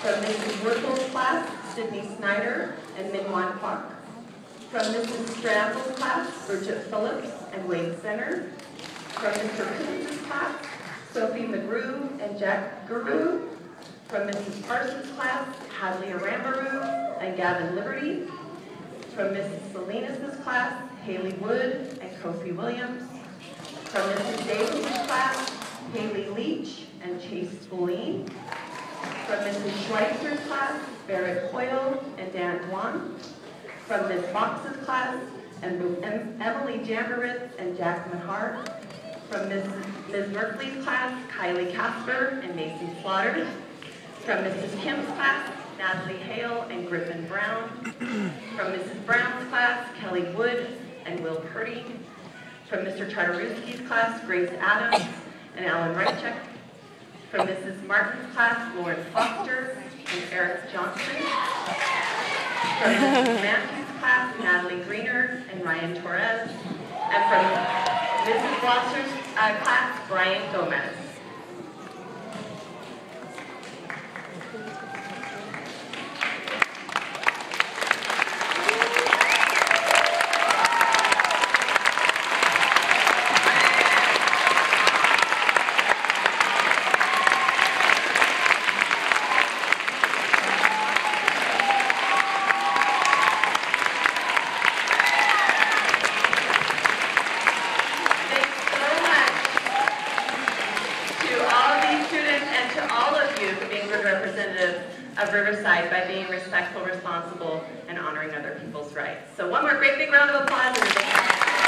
From Mrs. Whirlpool's class, Sydney Snyder and Minwan Park. From Mrs. Strandl's class, Bridget Phillips and Wade Center. From Mr. Pitts' class, Sophie McGrew and Jack Guru. From Mrs. Parsons' class, Hadley Arambaru and Gavin Liberty. From Mrs. Salinas' class, Haley Wood and Kofi Williams. From Mrs. Davis' class, Haley Leach and Chase Spillane. From Mrs. Schweitzer's class, Barrett Hoyle and Dan Dwan. From Ms. Fox's class, and Em- Emily Jamberitz and Jack Hart. From Ms. Ms. Merkley's class, Kylie Casper and Macy Slaughter. From Mrs. Kim's class, Natalie Hale and Griffin Brown. From Mrs. Brown's class, Kelly Wood and Will Purdy. From Mr. Charteruski's class, Grace Adams and Alan Reichek. From Mrs. Martin's class, Lauren Foster and Eric Johnson. From Mrs. Matthews' class, Natalie Greener and Ryan Torres. And from Mrs. Foster's uh, class, Brian Gomez. You for being a good representatives of Riverside by being respectful, responsible, and honoring other people's rights. So one more great big round of applause.